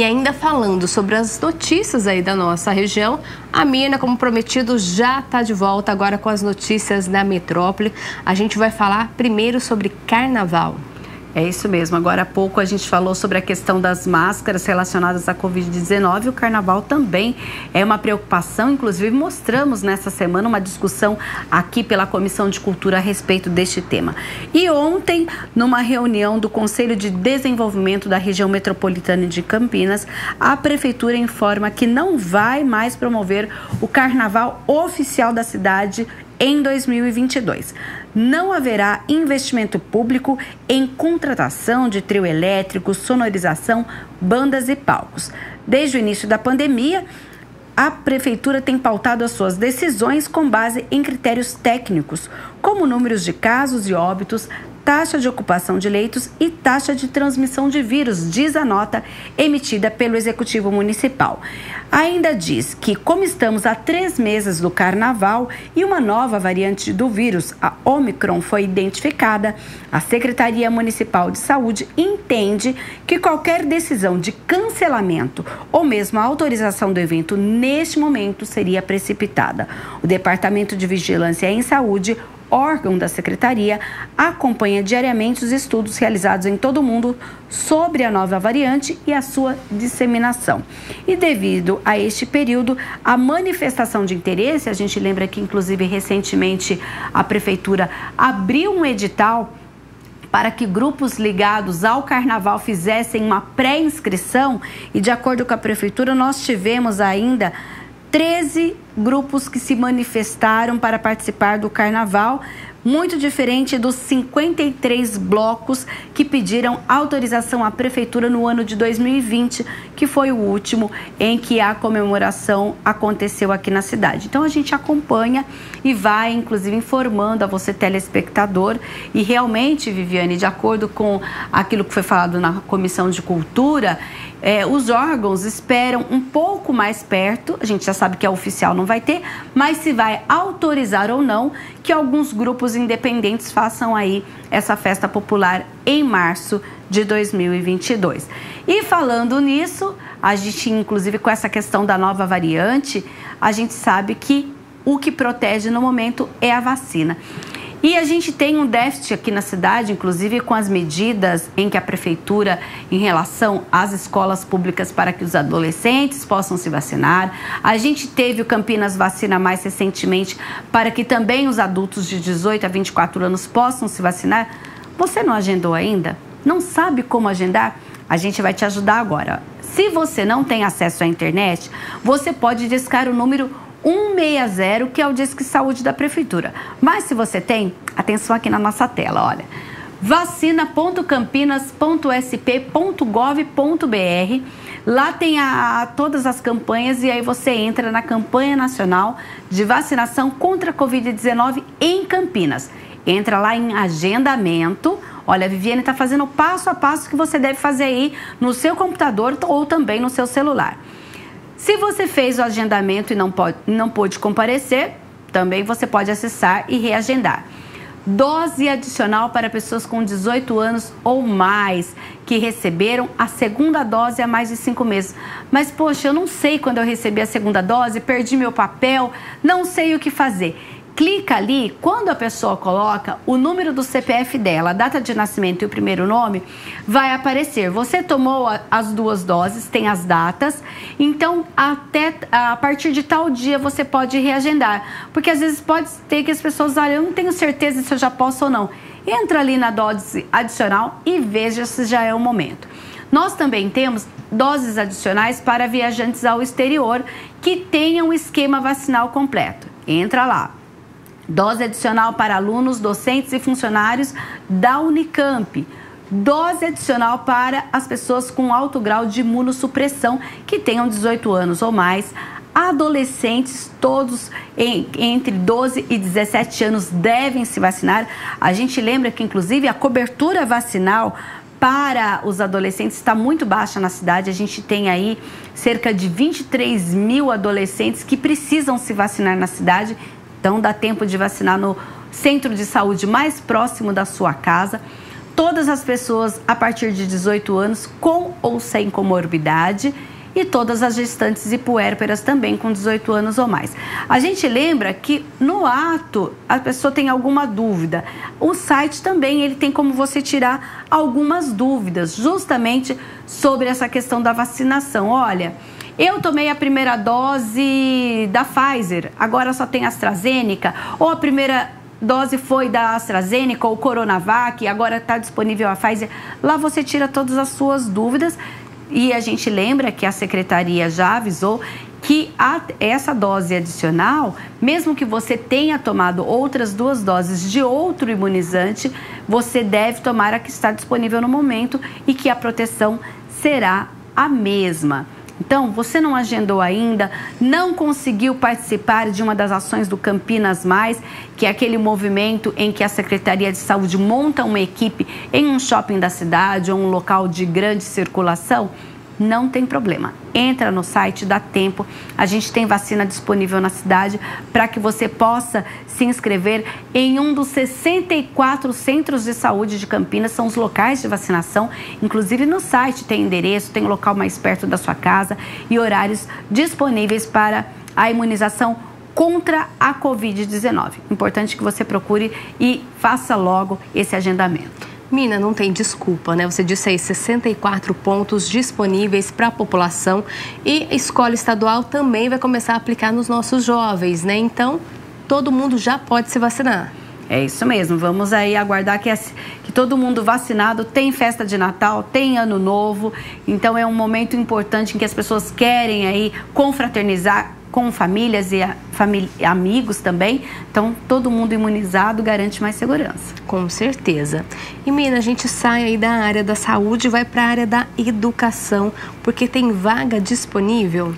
E ainda falando sobre as notícias aí da nossa região, a Mirna, como prometido, já está de volta agora com as notícias da metrópole. A gente vai falar primeiro sobre carnaval. É isso mesmo. Agora há pouco a gente falou sobre a questão das máscaras relacionadas à Covid-19. O carnaval também é uma preocupação. Inclusive, mostramos nessa semana uma discussão aqui pela Comissão de Cultura a respeito deste tema. E ontem, numa reunião do Conselho de Desenvolvimento da Região Metropolitana de Campinas, a Prefeitura informa que não vai mais promover o carnaval oficial da cidade em 2022 não haverá investimento público em contratação de trio elétrico, sonorização, bandas e palcos. Desde o início da pandemia, a prefeitura tem pautado as suas decisões com base em critérios técnicos, como números de casos e óbitos, taxa de ocupação de leitos e taxa de transmissão de vírus, diz a nota emitida pelo Executivo Municipal. Ainda diz que, como estamos a três meses do carnaval e uma nova variante do vírus, a Omicron, foi identificada, a Secretaria Municipal de Saúde entende que qualquer decisão de cancelamento ou mesmo a autorização do evento neste momento seria precipitada. O Departamento de Vigilância em Saúde órgão da secretaria, acompanha diariamente os estudos realizados em todo o mundo sobre a nova variante e a sua disseminação. E devido a este período, a manifestação de interesse, a gente lembra que inclusive recentemente a prefeitura abriu um edital para que grupos ligados ao carnaval fizessem uma pré-inscrição e de acordo com a prefeitura nós tivemos ainda 13 grupos que se manifestaram para participar do carnaval, muito diferente dos 53 blocos que pediram autorização à prefeitura no ano de 2020, que foi o último em que a comemoração aconteceu aqui na cidade. Então a gente acompanha e vai inclusive informando a você telespectador e realmente, Viviane, de acordo com aquilo que foi falado na Comissão de Cultura, é, os órgãos esperam um pouco mais perto, a gente já sabe que a oficial não vai ter, mas se vai autorizar ou não que alguns grupos independentes façam aí essa festa popular em março de 2022. E falando nisso, a gente inclusive com essa questão da nova variante, a gente sabe que o que protege no momento é a vacina. E a gente tem um déficit aqui na cidade, inclusive com as medidas em que a prefeitura, em relação às escolas públicas para que os adolescentes possam se vacinar. A gente teve o Campinas Vacina mais recentemente para que também os adultos de 18 a 24 anos possam se vacinar. Você não agendou ainda? Não sabe como agendar? A gente vai te ajudar agora. Se você não tem acesso à internet, você pode discar o número 160, que é o Disque Saúde da Prefeitura. Mas se você tem, atenção aqui na nossa tela, olha. vacina.campinas.sp.gov.br Lá tem a, a, todas as campanhas e aí você entra na campanha nacional de vacinação contra a Covid-19 em Campinas. Entra lá em agendamento. Olha, a Viviane está fazendo o passo a passo que você deve fazer aí no seu computador ou também no seu celular. Se você fez o agendamento e não, pode, não pôde comparecer, também você pode acessar e reagendar. Dose adicional para pessoas com 18 anos ou mais que receberam a segunda dose há mais de cinco meses. Mas, poxa, eu não sei quando eu recebi a segunda dose, perdi meu papel, não sei o que fazer clica ali, quando a pessoa coloca o número do CPF dela, a data de nascimento e o primeiro nome, vai aparecer. Você tomou as duas doses, tem as datas, então até a partir de tal dia você pode reagendar. Porque às vezes pode ter que as pessoas, olha, eu não tenho certeza se eu já posso ou não. Entra ali na dose adicional e veja se já é o momento. Nós também temos doses adicionais para viajantes ao exterior que tenham o esquema vacinal completo. Entra lá, Dose adicional para alunos, docentes e funcionários da Unicamp. Dose adicional para as pessoas com alto grau de imunossupressão que tenham 18 anos ou mais. Adolescentes, todos em, entre 12 e 17 anos, devem se vacinar. A gente lembra que, inclusive, a cobertura vacinal para os adolescentes está muito baixa na cidade. A gente tem aí cerca de 23 mil adolescentes que precisam se vacinar na cidade. Então dá tempo de vacinar no centro de saúde mais próximo da sua casa. todas as pessoas a partir de 18 anos com ou sem comorbidade e todas as gestantes e puérperas também com 18 anos ou mais. A gente lembra que no ato a pessoa tem alguma dúvida. O site também ele tem como você tirar algumas dúvidas, justamente sobre essa questão da vacinação. Olha, eu tomei a primeira dose da Pfizer, agora só tem AstraZeneca, ou a primeira dose foi da AstraZeneca ou Coronavac, agora está disponível a Pfizer. Lá você tira todas as suas dúvidas e a gente lembra que a secretaria já avisou que a, essa dose adicional, mesmo que você tenha tomado outras duas doses de outro imunizante, você deve tomar a que está disponível no momento e que a proteção será a mesma. Então, você não agendou ainda, não conseguiu participar de uma das ações do Campinas Mais, que é aquele movimento em que a Secretaria de Saúde monta uma equipe em um shopping da cidade ou um local de grande circulação? Não tem problema. Entra no site, dá tempo. A gente tem vacina disponível na cidade para que você possa se inscrever em um dos 64 centros de saúde de Campinas, são os locais de vacinação. Inclusive no site tem endereço, tem local mais perto da sua casa e horários disponíveis para a imunização contra a Covid-19. Importante que você procure e faça logo esse agendamento. Mina, não tem desculpa, né? Você disse aí 64 pontos disponíveis para a população e a escola estadual também vai começar a aplicar nos nossos jovens, né? Então, todo mundo já pode se vacinar. É isso mesmo, vamos aí aguardar que, que todo mundo vacinado tem festa de Natal, tem Ano Novo, então é um momento importante em que as pessoas querem aí confraternizar, com famílias e amigos também. Então, todo mundo imunizado garante mais segurança. Com certeza. E, Mina, a gente sai aí da área da saúde e vai para a área da educação, porque tem vaga disponível.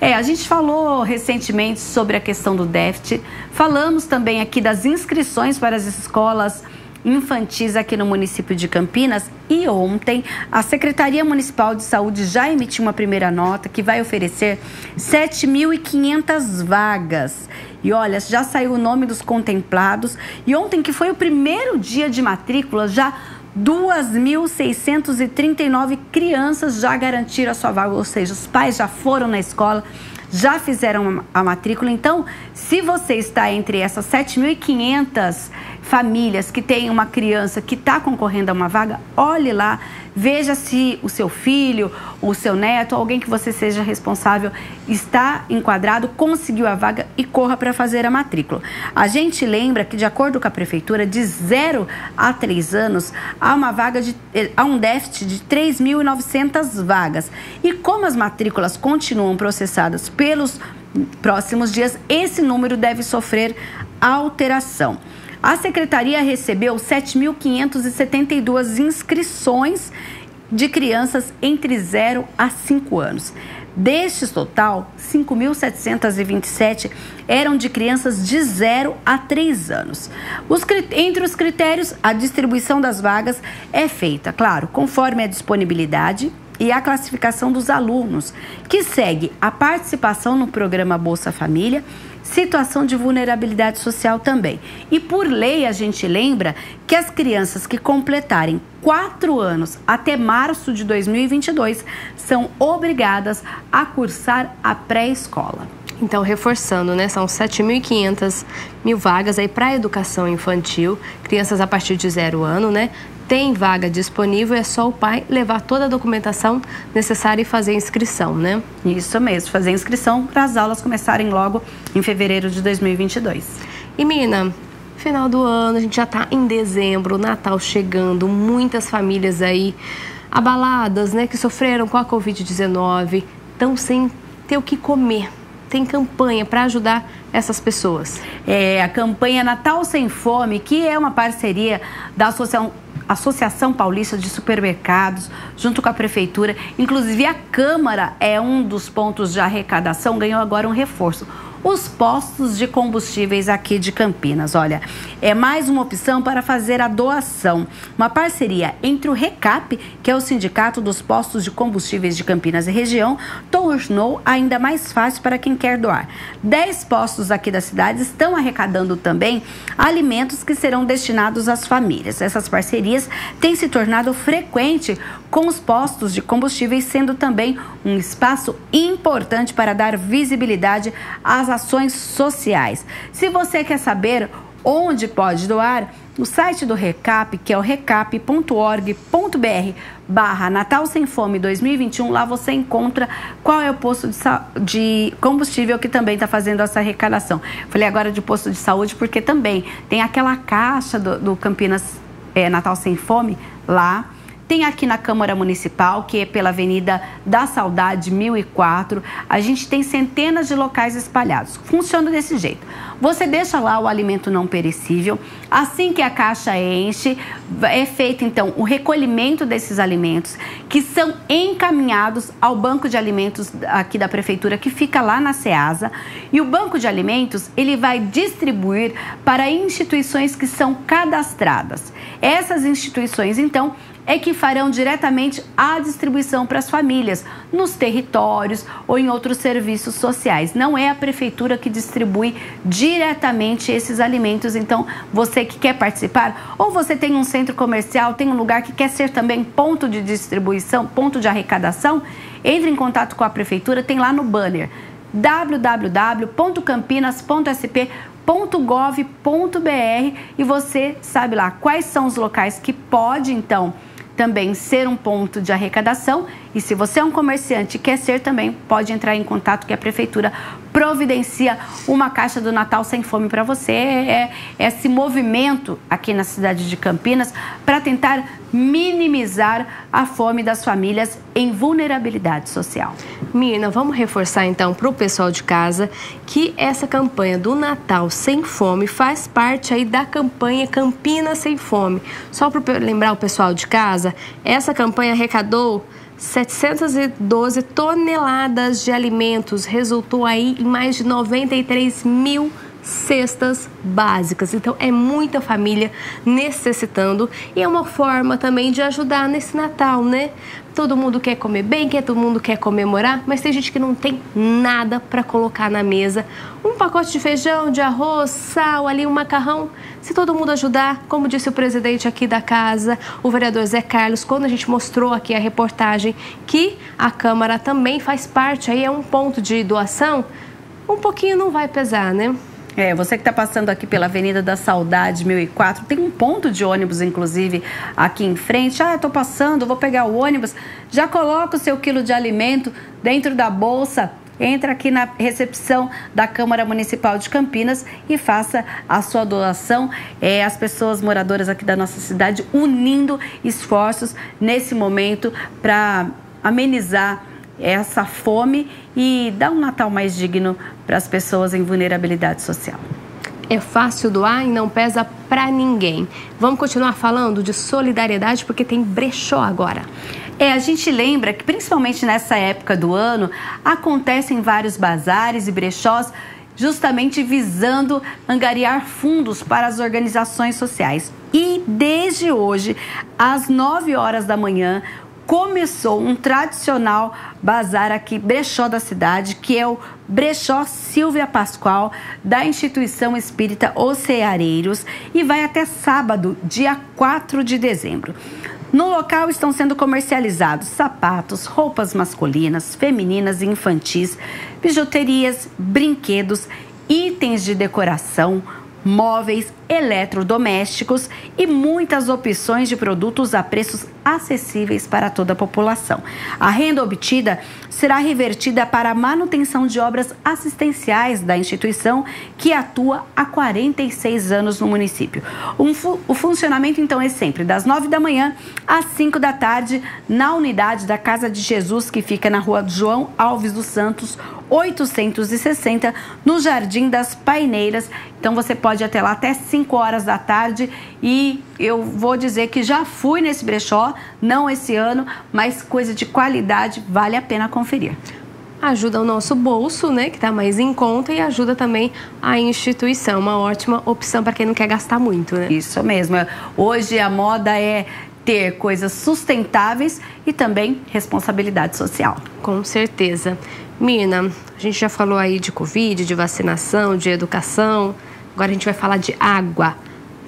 É, a gente falou recentemente sobre a questão do déficit, falamos também aqui das inscrições para as escolas infantis aqui no município de Campinas. E ontem, a Secretaria Municipal de Saúde já emitiu uma primeira nota que vai oferecer 7.500 vagas. E olha, já saiu o nome dos contemplados. E ontem, que foi o primeiro dia de matrícula, já 2.639 crianças já garantiram a sua vaga, ou seja, os pais já foram na escola, já fizeram a matrícula. Então, se você está entre essas 7.500 famílias que têm uma criança que está concorrendo a uma vaga, olhe lá, veja se o seu filho, o seu neto, alguém que você seja responsável está enquadrado, conseguiu a vaga e corra para fazer a matrícula. A gente lembra que, de acordo com a prefeitura, de 0 a 3 anos, há uma vaga de eh, há um déficit de 3.900 vagas. E como as matrículas continuam processadas pelos próximos dias, esse número deve sofrer alteração. A secretaria recebeu 7.572 inscrições de crianças entre 0 a 5 anos. Destes total, 5.727 eram de crianças de 0 a 3 anos. Os, entre os critérios, a distribuição das vagas é feita, claro, conforme a disponibilidade e a classificação dos alunos, que segue a participação no programa Bolsa Família situação de vulnerabilidade social também. E por lei, a gente lembra que as crianças que completarem quatro anos até março de 2022 são obrigadas a cursar a pré-escola. Então, reforçando, né? São 7.500 mil vagas aí para educação infantil, crianças a partir de zero ano, né? Tem vaga disponível, é só o pai levar toda a documentação necessária e fazer a inscrição, né? Isso mesmo, fazer a inscrição para as aulas começarem logo em fevereiro de 2022. E Mina, final do ano, a gente já está em dezembro, Natal chegando, muitas famílias aí abaladas, né, que sofreram com a Covid-19, estão sem ter o que comer. Tem campanha para ajudar essas pessoas? É a campanha Natal Sem Fome, que é uma parceria da Associação Associação Paulista de Supermercados, junto com a Prefeitura. Inclusive, a Câmara é um dos pontos de arrecadação, ganhou agora um reforço. Os postos de combustíveis aqui de Campinas. Olha, é mais uma opção para fazer a doação. Uma parceria entre o RECAP, que é o Sindicato dos Postos de Combustíveis de Campinas e região, tornou ainda mais fácil para quem quer doar. Dez postos aqui da cidade estão arrecadando também alimentos que serão destinados às famílias. Essas parcerias têm se tornado frequente com os postos de combustíveis, sendo também um espaço importante para dar visibilidade às ações sociais. Se você quer saber onde pode doar, no site do Recap, que é o recap.org.br barra Natal Sem Fome 2021, lá você encontra qual é o posto de, de combustível que também está fazendo essa arrecadação. Falei agora de posto de saúde porque também tem aquela caixa do, do Campinas é, Natal Sem Fome lá tem aqui na Câmara Municipal, que é pela Avenida da Saudade 1004. A gente tem centenas de locais espalhados. Funciona desse jeito. Você deixa lá o alimento não perecível. Assim que a caixa enche, é feito então o recolhimento desses alimentos que são encaminhados ao banco de alimentos aqui da prefeitura que fica lá na Ceasa. E o banco de alimentos, ele vai distribuir para instituições que são cadastradas. Essas instituições, então, é que farão diretamente a distribuição para as famílias, nos territórios ou em outros serviços sociais. Não é a prefeitura que distribui diretamente esses alimentos. Então, você que quer participar, ou você tem um centro comercial, tem um lugar que quer ser também ponto de distribuição, ponto de arrecadação, entre em contato com a prefeitura, tem lá no banner www.campinas.sp.gov.br e você sabe lá quais são os locais que pode então também ser um ponto de arrecadação. E se você é um comerciante e quer ser também, pode entrar em contato que a prefeitura providencia uma caixa do Natal sem fome para você. É, é esse movimento aqui na cidade de Campinas para tentar minimizar a fome das famílias em vulnerabilidade social. Mirna, vamos reforçar então para o pessoal de casa que essa campanha do Natal sem fome faz parte aí da campanha Campinas sem fome. Só para lembrar o pessoal de casa, essa campanha arrecadou 712 toneladas de alimentos, resultou aí em mais de 93 mil cestas básicas. Então é muita família necessitando e é uma forma também de ajudar nesse Natal, né? Todo mundo quer comer bem, quer todo mundo quer comemorar, mas tem gente que não tem nada para colocar na mesa. Um pacote de feijão, de arroz, sal, ali um macarrão. Se todo mundo ajudar, como disse o presidente aqui da casa, o vereador Zé Carlos, quando a gente mostrou aqui a reportagem que a Câmara também faz parte, aí é um ponto de doação, um pouquinho não vai pesar, né? É, você que está passando aqui pela Avenida da Saudade 1004, tem um ponto de ônibus, inclusive, aqui em frente. Ah, estou passando, vou pegar o ônibus. Já coloca o seu quilo de alimento dentro da bolsa, entra aqui na recepção da Câmara Municipal de Campinas e faça a sua doação. É, as pessoas moradoras aqui da nossa cidade unindo esforços nesse momento para amenizar essa fome e dar um Natal mais digno para as pessoas em vulnerabilidade social. É fácil doar e não pesa para ninguém. Vamos continuar falando de solidariedade porque tem brechó agora. É, a gente lembra que principalmente nessa época do ano acontecem vários bazares e brechós justamente visando angariar fundos para as organizações sociais. E desde hoje, às 9 horas da manhã, começou um tradicional bazar aqui, brechó da cidade, que é o Brechó Silvia Pascoal, da instituição espírita Oceareiros, e vai até sábado, dia 4 de dezembro. No local estão sendo comercializados sapatos, roupas masculinas, femininas e infantis, bijuterias, brinquedos, itens de decoração, móveis, eletrodomésticos e muitas opções de produtos a preços acessíveis para toda a população. A renda obtida será revertida para a manutenção de obras assistenciais da instituição que atua há 46 anos no município. Um fu o funcionamento então é sempre das 9 da manhã às 5 da tarde na unidade da Casa de Jesus que fica na rua João Alves dos Santos, 860, no Jardim das Paineiras. Então você pode ir até lá até 5 horas da tarde e eu vou dizer que já fui nesse brechó, não esse ano, mas coisa de qualidade, vale a pena conferir. ajuda o nosso bolso, né, que está mais em conta, e ajuda também a instituição. Uma ótima opção para quem não quer gastar muito, né? Isso mesmo. Hoje a moda é ter coisas sustentáveis e também responsabilidade social. Com certeza. Mina, a gente já falou aí de Covid, de vacinação, de educação. Agora a gente vai falar de água.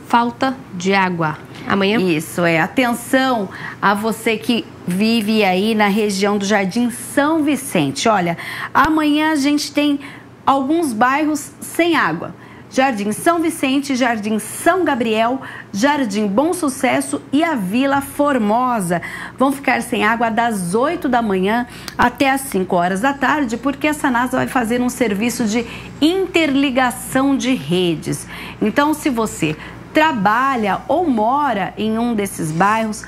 Falta de água. Amanhã? Isso, é. Atenção a você que vive aí na região do Jardim São Vicente. Olha, amanhã a gente tem alguns bairros sem água. Jardim São Vicente, Jardim São Gabriel, Jardim Bom Sucesso e a Vila Formosa. Vão ficar sem água das 8 da manhã até as 5 horas da tarde, porque a Sanasa vai fazer um serviço de interligação de redes. Então, se você trabalha ou mora em um desses bairros,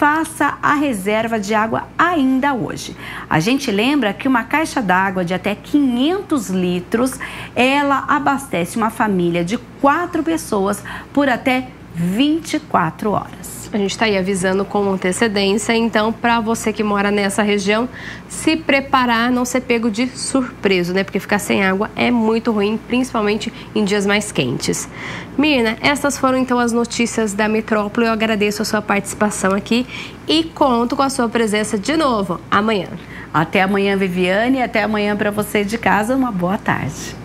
faça a reserva de água ainda hoje. A gente lembra que uma caixa d'água de até 500 litros, ela abastece uma família de quatro pessoas por até 24 horas. A gente está aí avisando com antecedência, então para você que mora nessa região, se preparar, não ser pego de surpreso, né? Porque ficar sem água é muito ruim, principalmente em dias mais quentes. Mirna, essas foram então as notícias da metrópole. Eu agradeço a sua participação aqui e conto com a sua presença de novo amanhã. Até amanhã, Viviane, e até amanhã para você de casa. Uma boa tarde.